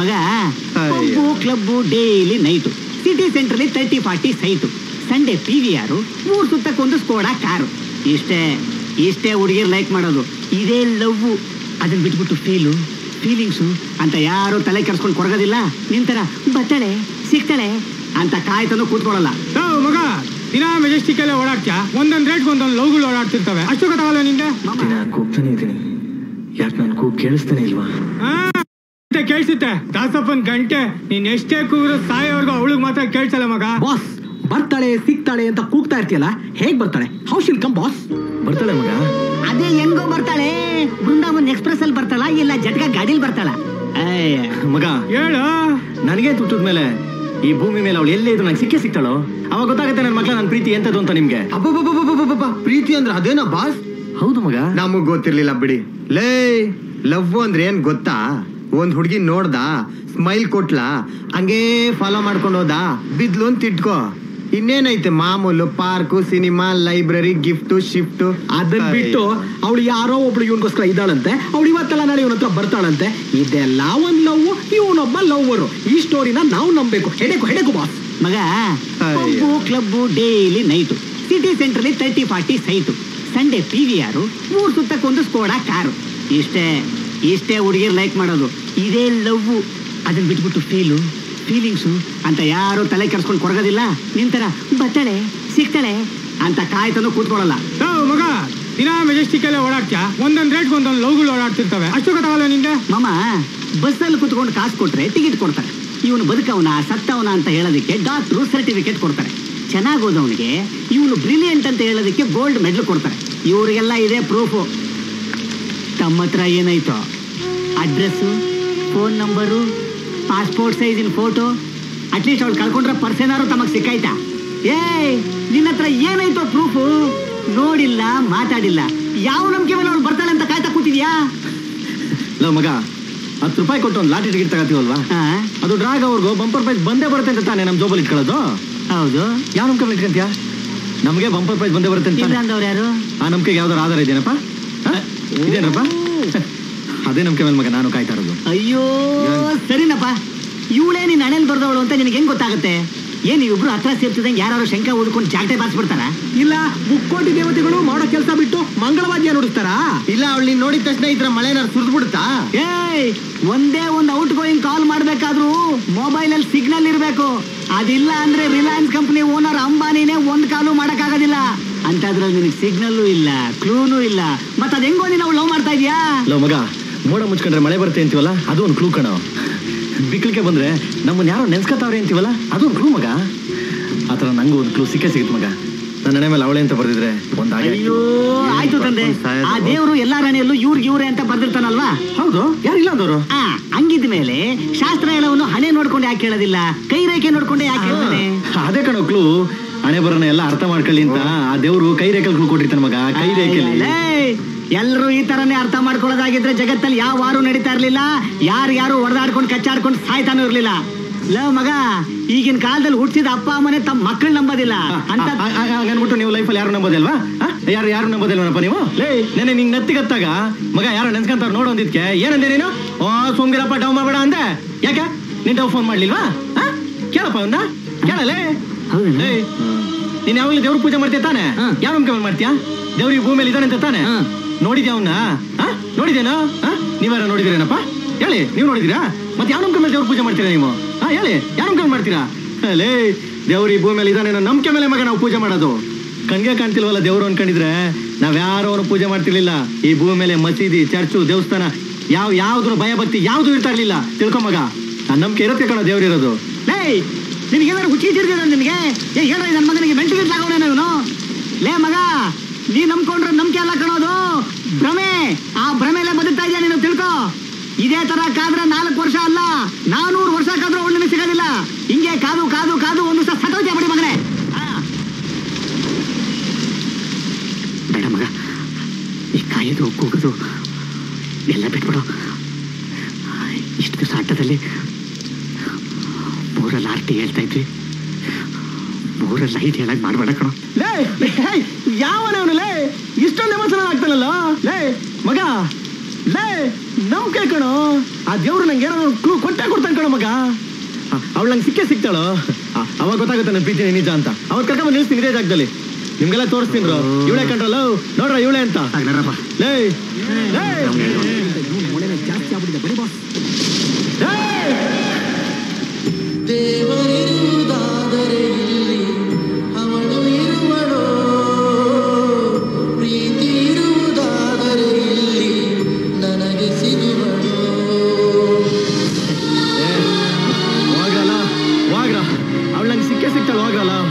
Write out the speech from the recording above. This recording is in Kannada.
ಮಗ. Pub club daily night. City ಸೆಂಟ್ರಲ್ಲಿ thirty forty site. Sunday P V ಆರು ಮೂರು ಸುತ್ತಕ್ಕೊಂದು ಸ್ಕೋಡಾ ಕಾರು. ಇಷ್ಟೇ ಇಷ್ಟೇ ಹುಡುಗಿರು ಲೈಕ್ ಮಾಡೋದು. ಇದೇ ಲವ್ ಅದನ್ನ ಬಿಟ್ಬಿಟ್ಟು ಫೀಲು ಫೀಲಿಂಗ್ಸು ಅಂತ ಯಾರು ತಲೆ ಕೆರೆಸ್ಕೊಂಡು ಕೊರಗೋದಿಲ್ಲ. ನಿಂತರ ಬತ್ತಳೆ ಸಿಗ್ತಾಳೆ ಅಂತ ಕಾಯ್ತಾನು ಕೂತ್ಕೊಳ್ಳಲ್ಲ. ಓ ಮಗ ದಿನ ಮೆಜೆಸ್ಟಿಕ್ ಎಲ್ಲ ಓಡಾಡ್ತೀಯ? ಒಂದೊಂದ್ ರೇಟ್ ಒಂದೊಂದ್ ಲವ್ಗಳು ಓಡಾಡ್ತಿರ್ತವೆ. ಅಷ್ಟು ಗೊತ್ತಾಗಲ್ಲ ನಿಂಗೆ? ದಿನ ಕೂಗ್ತಾನೆ ಇದ್ದೀನಿ. ಯಾಕೆ ನಾನು ಕೂಗ್ ಕೇಳಿಸ್ತಾನೆ ಇಲ್ವಾ? ಮತ್ತೆ ಕೇಳ್ಸುತ್ತೆ. ದಾಸಪ್ಪನ್ ಗಂಟೆ ನೀನ್ ಎಷ್ಟೇ ಕೂಗ್ರು ಸಾಯೋರ್ಗು ಅವಳಿಗೆ ಮಾತ್ರ ಕೇಳ್ಸಲ್ಲ ಮಗ. ಬಾಸ್ ಬರ್ತಾಳೆ ಸಿಗ್ತಾಳೆ ಅಂತ ಕೂಗ್ತಾ ಇರ್ತೀಯಲ್ಲ ಹೇಗ್ ಬರ್ತಾಳೆ? ಹೌ ಶಿಲ್ ಕಮ್ ಬಾಸ್ ಬರ್ತಾಳೆ ಮಗ. ಅದೇ ಹೆಂಗೋ ಬರ್ತಾಳೆ. ಬೃಂದಾವನ್ ಎಕ್ಸ್ಪ್ರೆಸ್ ಅಲ್ಲಿ ಬರ್ತಾಳ ಇಲ್ಲ ಜಟ್ಗ ಗಾಡಿಲಿ ಬರ್ತಾಳ. ಏಯ್, ಮಗ. ಹೇಳು. ನನಗೆ ತುಟ್ಟದ ಮೇಲೆ? ಈ ಭೂಮಿ ಮೇಲೆ ಅವಳು ಎಲ್ಲೇ ಇದ್ರು ನಂಗೆ ಸಿಕ್ಕೇ ಸಿಗ್ತಾಳೋ? ಅವಾಗ ಗೊತ್ತಾಗುತ್ತೆ ನನ್ನ ಮಕ್ಕಳ ನನ್ನ ಪ್ರೀತಿ ಎಂತದ್ದು ಅಂತ ನಿಮ್ಗೆ. ಅಬ್ಬಬ್ಬಬ್ಬಬ್ಬಬ್ಬಬ್ಬ, ಪ್ರೀತಿ ಅಂದ್ರೆ ಅದೇನೋ ಬಾಸ್ ಹೌದು ಮಗ. ನಮಗ್ ಗೊತ್ತಿರ್ಲಿಲ್ಲ ಬಿಡಿ. ಲೇ ಲವ್ ಅಂದ್ರೆ ಏನ್ ಗೊತ್ತಾ? ಒಂದ್ ಹುಡ್ಗಿ ನೋಡ್ದ ಸ್ಮೈಲ್ ಕೊಟ್ಲಾ ಹಂಗೇ ಫಾಲೋ ಮಾಡ್ಕೊಂಡು ಹೋದ ಬಿದ್ಲು ಅಂತ ಇಟ್ಕೋ. ಇನ್ನೇನೈತೆ ಮಾಮೂಲು park cinema library gift shift ಅದನ್ ಬಿಟ್ಟು ಅವಳು ಯಾರೋ ಒಬ್ಳು ಇವನ್ಗೋಸ್ಕರ ಇದ್ದಾಳಂತೆ ಅವಳು ಇವತ್ತೆಲ್ಲ ನಾಳೆ ಇವನ ಹತ್ರ ಬರ್ತಾಳಂತೆ. ಇದೆಲ್ಲ ಒಂದ್ ಲವ್ ಇವನೊಬ್ಬ ಲವ್ವರು. ಈ ಸ್ಟೋರಿನ ನಾವು ನಂಬಬೇಕು. ಹೆಡೆಕು ಹೆಡೆಕು ಬಾಸ್ ಮಗ. Pub club daily night. City ಸೆಂಟ್ರಲ್ಲಿ thirty forty site. Sunday P V ಆರು ಮೂರು ಸುತ್ತಕ್ಕೊಂದು ಸ್ಕೋಡಾ ಕಾರು. ಇಷ್ಟೇ. ಇಷ್ಟೇ ಹುಡುಗಿರ್ ಲೈಕ್ ಮಾಡೋದು ಇದೇ ಲವ್ ಅದನ್ನ ಬಿಟ್ಬಿಟ್ಟು ಫೀಲು ಫೀಲಿಂಗ್ಸು ಅಂತ ಯಾರು ತಲೆ ಕೆಡ್ಸ್ಕೊಂಡು ಕೊರಗೋದಿಲ್ಲ. ನಿಂತರ ಬತ್ತಳೆ ಸಿಗ್ತಾಳೆ ಅಂತ ಕಾಯ್ತಾನು ಕೂತ್ಕೊಳ್ಳಲ್ಲ. ಮಗ ದಿನ ಮೆಜೆಸ್ಟಿಕ್ ಎಲ್ಲ ಓಡಾಡ್ತೀಯ? ಒಂದೊಂದು ರೇಟ್ ಒಂದೊಂದು ಲವ್ಗಳು ಓಡಾಡ್ತಿರ್ತವೆ. ಅಷ್ಟು ಗೊತ್ತಾಗಲ್ಲ ನಿಂಗೆ? ಮಮ್ಮ ಬಸ್ಸಲ್ಲಿ ಕೂತ್ಕೊಂಡು ಕಾಸು ಕೊಟ್ರೆ ಟಿಕೆಟ್ ಕೊಡ್ತಾರೆ. ಇವನು ಬದುಕವನ ಸತ್ತವನ ಅಂತ ಹೇಳೋದಕ್ಕೆ ಡಾಕ್ಟ್ರು ಸರ್ಟಿಫಿಕೇಟ್ ಕೊಡ್ತಾರೆ. ಚೆನ್ನಾಗಿ ಓದವನಿಗೆ ಇವನು ಬ್ರಿಲಿಯಂಟ್ ಅಂತ ಹೇಳೋದಕ್ಕೆ ಗೋಲ್ಡ್ ಮೆಡಲ್ ಕೊಡ್ತಾರೆ. ಇವರಿಗೆಲ್ಲ ಇದೆ ಪ್ರೂಫು ತಮ್ಮ ಹತ್ರ ಏನಾಯ್ತು? ಅಡ್ರೆಸ್ಸು ಫೋನ್ ನಂಬರು ಪಾಸ್ಪೋರ್ಟ್ ಸೈಜಿನ ಫೋಟೋ ಅಟ್ಲೀಸ್ಟ್ ಅವ್ಳು ಕಳ್ಕೊಂಡ್ರೆ ಪರ್ಸ್ ಏನಾದ್ರು ತಮಗೆ ಸಿಕ್ಕಾಯ್ತಾ? ಏಯ್ ನಿನ್ನ ಹತ್ರ ಏನಾಯ್ತೋ ಪ್ರೂಫು ನೋಡಿಲ್ಲ ಮಾತಾಡಿಲ್ಲ. ಯಾವ ನಂಬಿಕೆ ಮೇಲೆ ಅವ್ಳು ಬರ್ತಾಳೆ ಅಂತ ಕಾಯ್ತಾ ಕೂತಿದ್ಯಾ? ಲೋ ಮಗ ಹತ್ತು ರೂಪಾಯಿ ಕೊಟ್ಟು ಒಂದು ಲಾಟಿ ಟಿಕೆಟ್ ತಗೋತೀವಲ್ವಾ? ಅದು ಡ್ರಾಗ್ ಅವ್ರಿಗೂ ಬಂಪರ್ ಪ್ರೈಸ್ ಬಂದೇ ಬರುತ್ತೆ ಅಂತ ತಾನೇ ನಮ್ಮ ಜೋಬಲ್ಲಿ ಇಟ್ಕೊಳ್ಳೋದು? ಹೌದು. ಯಾವ ನಂಬಿಕೆ ಇಟ್ಕೊಂತೀಯ? ನಮಗೆ ಬಂಪರ್ ಪ್ರೈಸ್ ಬಂದೇ ಬರುತ್ತೆ ಅಂತ ಯಾರು? ಆ ನಂಬಿಕೆಗೆ ಯಾವ್ದಾರು ಆಧಾರ ಇದೆಯೇನಪ್ಪ? ಹ? ಇದೇನಪ್ಪ? ಅದೇ ನಂಬಿಕೆ ಮೇಲೆ ಮಗ ನಾನು ಕಾಯ್ತಾ ಇರೋದು. ಅಯ್ಯೋ ಸರಿನಪ್ಪ. ಇವಳೇ ನಿನ್ನ ಹಣೆಯಲ್ಲಿ ಬರ್ದವಳು ಅಂತ ನಿನಗೆ ಹೆಂಗ್ ಗೊತ್ತಾಗುತ್ತೆ? ಏನ್ ಇಬ್ರು ಹತ್ರ ಸೇರ್ತಿದಂಗೆ ಯಾರು ಶಂಕ ಓದ್ಕೊಂಡು ಜಾಗಟೆ ಬಾರಿಸ್ಬಿಡ್ತಾರ ಇಲ್ಲ ಮುಕ್ಕೋಟಿ ದೇವತೆಗಳು ಮಾಡೋ ಕೆಲಸ ಬಿಟ್ಟು ಮಂಗಳವಾದ್ಯ ನುಡಿಸ್ತಾರಾ? ಇಲ್ಲ ಅವಳು ನೀನ್ ನೋಡಿದ ತಕ್ಷಣ ಇದ್ರ ಮಳೆನಾರು ಸುರಿದು ಬಿಡುತ್ತಾ ಏಯ್ ಒಂದೇ ಒಂದು ಔಟ್ ಗೋಯಿಂಗ್ ಕಾಲ್ ಮಾಡ್ಬೇಕಾದ್ರೂ ಮೊಬೈಲ್ ಅಲ್ಲಿ ಸಿಗ್ನಲ್ ಇರಬೇಕು. ಅದಿಲ್ಲ ಅಂದ್ರೆ ರಿಲಯನ್ಸ್ ಕಂಪನಿ ಓನರ್ ಅಂಬಾನಿನೇ ಒಂದ್ ಕಾಲು ಮಾಡಕ್ಕಾಗೋದಿಲ್ಲ. ಅಂತದ್ರಲ್ಲಿ ನಿನಗೆ ಸಿಗ್ನಲ್ ಇಲ್ಲ ಕ್ಲೂನು ಇಲ್ಲ. ಮತ್ತೆ ಅದು ಹೆಂಗೋ ನೀನು ಲವ್ ಮಾಡ್ತಾ ಇದೀಯಾ? ಲವ್ ಮಗ ಮೋಡ ಮುಚ್ಕೊಂಡ್ರೆ ಮಳೆ ಬರುತ್ತೆ ಅಂತೀವಲ್ಲ ಅದು ಒಂದು ಕ್ಲೂ ಕಣೋ. ಬಿಕ್ಲಿಕ್ಕೆ ಬಂದ್ರೆ ನಮ್ಮನ್ನ ಯಾರೋ ನೆನ್ಸ್ಕೊತಾವ್ರೆ ಅಂತೀವಲ್ಲ ಅದು ಒಂದು ಕ್ಲೂ ಮಗ. ಆ ಥರ ನಂಗೂ ಒಂದು ಕ್ಲೂ ಸಿಕ್ಕೇ ಸಿಗುತ್ತೆ ಮಗ. ನನ್ನ ಹಣೆ ಮೇಲೆ ಅವಳೆ ಅಂತ ಬರ್ದಿದ್ರೆ ಒಂದು ಹಾಗೆ ಅಯ್ಯೋ ಆಯ್ತು ತಂದೆ. ಆ ದೇವರು ಎಲ್ಲಾ ರಣೆಯಲ್ಲೂ ಇವ್ರಿಗೆ ಇವ್ರೆ ಅಂತ ಬರ್ದಿರ್ತಾನಲ್ವಾ? ಹೌದು ಯಾರು ಇಲ್ಲ ಆ ಹಂಗಿದ ಮೇಲೆ ಶಾಸ್ತ್ರ ಎಲ್ಲವನ್ನು ಹಣೆ ನೋಡ್ಕೊಂಡು ಯಾಕೆ ಹೇಳೋದಿಲ್ಲ? ಕೈ ರೇಖೆ ನೋಡ್ಕೊಂಡೆ ಯಾಕೆ ಹೇಳ್ತಾನೆ? ಅದೇ ಕಣೋ ಕ್ಲೂ ಹಣೆ ಬರೋಣ ಎಲ್ಲ ಅರ್ಥ ಮಾಡ್ಕೊಳ್ಳಿ ಅಂತ ಆ ದೇವ್ರು ಕೈ ರೇಖೆ ಕೊಟ್ಟಿರ್ತಾನೆ ಮಗ ಕೈ ರೇಖೆ ಎಲ್ಲರೂ ಈ ತರನೇ ಅರ್ಥ ಮಾಡ್ಕೊಳ್ಳೋದಾಗಿದ್ರೆ ಜಗತ್ತಲ್ಲಿ ಯಾವ ವಾರು ನಡೀತಾ ಇರ್ಲಿಲ್ಲ ಯಾರು ಯಾರು ಹೊಡೆದಾಡ್ಕೊಂಡು ಕಚ್ಚಾಡ್ಕೊಂಡು ಸಾಯ್ತಾನೂ ಇರ್ಲಿಲ್ಲ ಲೋ ಮಗ ಈಗಿನ ಕಾಲದಲ್ಲಿ ಹುಟ್ಟಿದ ಅಪ್ಪ ಅಮ್ಮನೆ ತಮ್ಮ ಮಕ್ಕಳು ನಂಬೋದಿಲ್ಲ ಅಂತ ಅನ್ಬಿಟ್ಟು ನೀವು ಲೈಫಲ್ಲಿ ಯಾರು ನಂಬೋದಿಲ್ವಾ? ಯಾರು ಯಾರು ನಂಬೋದಿಲ್ವನಪ್ಪ ನೀವು ಲೇ ನೆನೆ ನಿಂಗೆ ನತ್ತಿಗತ್ತಾಗ ಮಗ ಯಾರು ನೆನ್ಸ್ಕೊಂತಾರ ನೋಡು ಅಂದಿದ್ಕೆ ಏನಂದೆ ನೀನು ಓ ಸುಮ್ಗಿರಪ್ಪ ಡೌ ಮಾಡಬೇಡ ಅಂದೆ ಯಾಕೆ ನೀನ್ ಡೌನ್ ಫೋನ್ ಮಾಡ್ಲಿಲ್ವಾ? ಕೇಳಪ್ಪ ಅವನ್ನ ಕೇಳಲೇ? ಏಯ್ ನೀನ್ ಯಾವಾಗಲೂ ದೇವ್ರ ಪೂಜೆ ಮಾಡ್ತೀಯ ತಾನೆ. ಯಾವ ನಂಬಿಕೆ ಮಾಡ್ತೀಯಾ? ದೇವ್ರಿಗೆ ಭೂಮಿಯಲ್ಲಿ ಇದ್ದಾನೆ ಅಂತ ತಾನೆ. ನೋಡಿದ್ಯಾ ಅವನ್ನ ನೋಡಿದೇನೋ? ನೀವ್ಯಾರ ನೋಡಿದಿರೇನಪ್ಪ? ಹೇಳಿ ನೀವು ನೋಡಿದಿರಾ? ಮತ್ತೆ ಯಾವ ನಂಬಿಕೆ ಮೇಲೆ ದೇವ್ರ ಪೂಜೆ ಮಾಡ್ತೀರಾ ನೀವು? ಹಾ ಹೇಳಿ ಯಾವ ನಂಬಿಕೆ ಮೇಲೆ ಮಾಡ್ತೀರಾ? ಲೇ ದೇವ್ರಿ ಭೂಮಿ ಮೇಲೆ ಇದ್ದಾನೆ ಅನ್ನೋ ನಂಬಿಕೆ ಮೇಲೆ ಮಗ ನಾವು ಪೂಜೆ ಮಾಡೋದು. ಕಣ್ಗೆ ಕಾಣ್ತಿಲ್ವಲ್ಲ ದೇವ್ರು ಅನ್ಕೊಂಡಿದ್ರೆ? ನಾವ್ ಯಾರು ಪೂಜೆ ಮಾಡ್ತಿರ್ಲಿಲ್ಲ. ಈ ಭೂಮಿ ಮೇಲೆ ಮಸೀದಿ ಚರ್ಚು ದೇವಸ್ಥಾನ ಯಾವ ಯಾವ್ದ್ರ ಭಯ ಭಕ್ತಿ ಯಾವ್ದು ಇರ್ತಾ ಇರ್ಲಿಲ್ಲ. ತಿಳ್ಕೊ ಮಗ. ಆ ನಂಬಿಕೆ ಇರುತ್ತೆ ಕಣ ದೇವ್ರು ಇರೋದು. ಲೇ ನಿನಗೆ ಏನಾದ್ರು ಹುಚ್ಚಿ ಹಿಡಿದಿರ ನಿನಗೆ? ಏ, ಹೇಳ್ರಿ, ನನ್ನ ಮಗನಿಗೆ ಬೆಂಟು ಗಿಟ್ಲಾಗೋಣ ಇವನು. ಲೇ, ಮಗ, ನೀ ನಂಬ್ಕೊಂಡ್ರೆ ನಂಬಿಕೆ ಅಲ್ಲ ಕಣೋದು. ಭ್ರಮೆ, ಆ ಭ್ರಮೆಲೆ ಬದುಕ್ತಾ ಇದೆಯಾ ನೀನು ತಿಳ್ಕೊ. ಇದೇ ತರ ಕಾದ್ರೆ ನಾಲ್ಕು ವರ್ಷ ಅಲ್ಲ, ನಾನೂರು ವರ್ಷ ಕಾದ್ರೂ ಒಳ್ಳೆ ಸಿಗೋದಿಲ್ಲ. ಹಿಂಗೆ ಕಾದು ಕಾದು ಕಾದು ಒಂದು ದಿವಸ ಸತ್ತೋದ್ಯಾ ಬಿಡಿ ಮಗನೇ. ಬೇಡ ಮಗ, ಈ ಕಾಯೋದು, ಕೂಗೋದು, ಎಲ್ಲ ಬಿಟ್ಬಿಡು. ಇಷ್ಟು ದಿವಸ ಆಟದಲ್ಲಿ ಮೂರಲ್ಲಿ ಆರ್ತಿ ಹೇಳ್ತಾ ಇದ್ವಿ. ಮೂರಲ್ಲಿ ಐದು ಹೇಳಕ್ ಮಾಡ್ಬೇಡ ಕಣ. ಲೇ ಲೇ ಇಷ್ಟೊಂದು ಎಮೋಷನಲ್ ಆಗ್ತಾನಲ್ಲ? ಲೇ ಮಗ ಲೇ ನಂಬಿಕೆ ಕಣೋ. ಆ ದೇವ್ರು ನಂಗೆ ಏನಾದ್ರು ಕ್ಲೂ ಕೊಟ್ಟೆ ಕೊಡ್ತಾನೆ ಕಣೋ ಮಗ. ಅವಳು ನಂಗೆ ಸಿಕ್ಕೇ ಸಿಕ್ತಾಳೋ? ಆ, ಅವಾಗ ಗೊತ್ತಾಗುತ್ತೆ ನನ್ನ ಪ್ರೀತಿ ನಿಜ ಅಂತ. ಅವಾಗ ಕರ್ಕೊಂಡ್ ನಿಲ್ಸ್ತೀನಿ ಇದೇ ಜಾಗದಲ್ಲಿ. ನಿಮ್ಗೆಲ್ಲ ತೋರಿಸ್ತೀನಿ ಇವಳೆ ಕಂಡ್ರಲ್ಲ? ನೋಡ್ರ ಇವಳೆ ಅಂತ. ಲೇ ಲೇ. ಲೇ